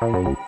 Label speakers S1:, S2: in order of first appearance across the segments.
S1: Thank you.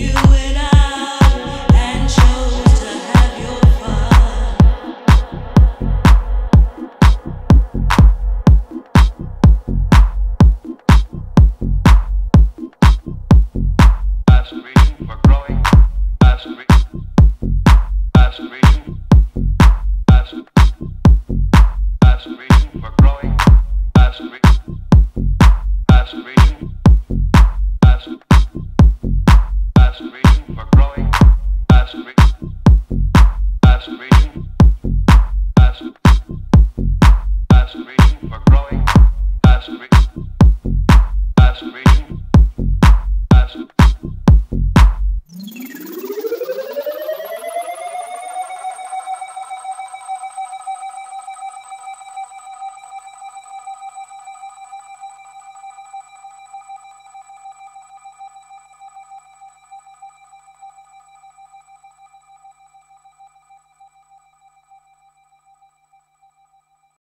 S1: you